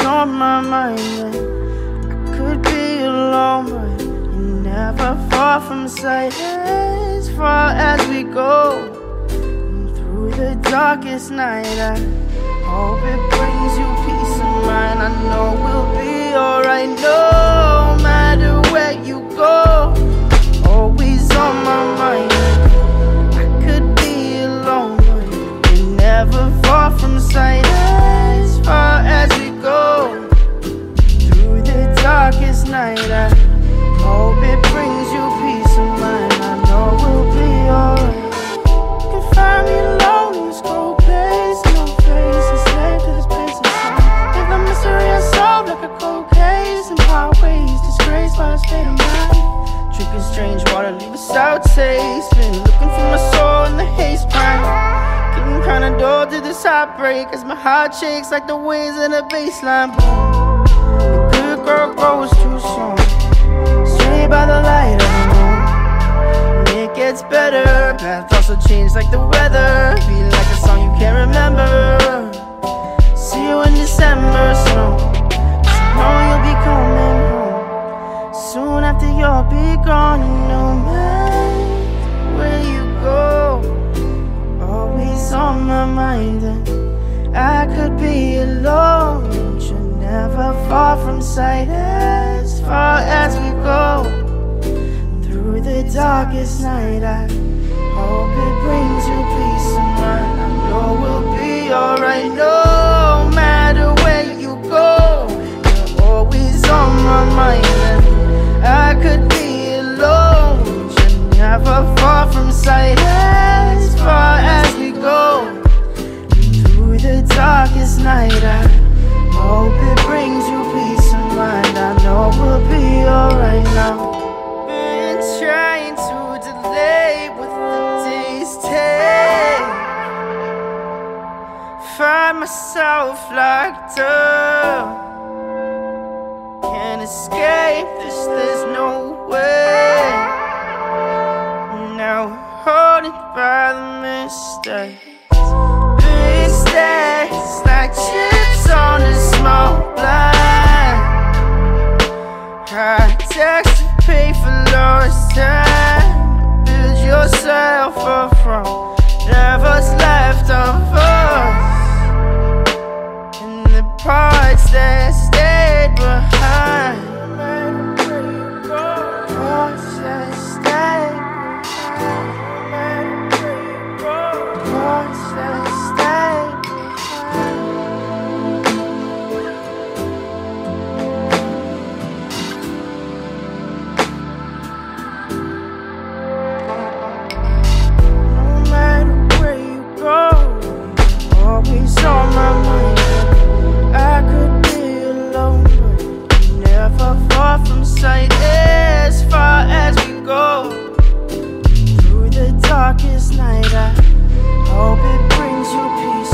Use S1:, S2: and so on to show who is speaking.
S1: mind. I could be alone, but you're never far from sight. As far as we go through the darkest night, I hope it brings you peace of mind. I know we'll be alright, night, I hope it brings you peace of mind. I know we'll be alright. You find me alone in this cold place, no faces led to this place inside. If the mystery unsolved like a cold case, and highways disgraced by a state of mind. Drinking strange water, leave a sour taste. Been looking for my soul in the haze pine. Getting kinda dull to this heartbreak as my heart shakes like the waves in a baseline. Boom. The grows too soon. Straight by the light of the moon. And it gets better. Paths also change like the weather. Feel like a song you can't remember. See you in December snow. So know you'll be coming home. Soon after you'll be gone, no matter where you go, always on my mind. And I could be alone, never far from sight. As far as we go through the darkest night, I hope it brings you peace of mind. I know we'll be alright, no flock up, Can't escape this, there's no way. Now we're holding by the mistakes. Mistakes like chips on a small blind. High tax to pay for lost time. Build yourself up from never. I Hope it brings you peace.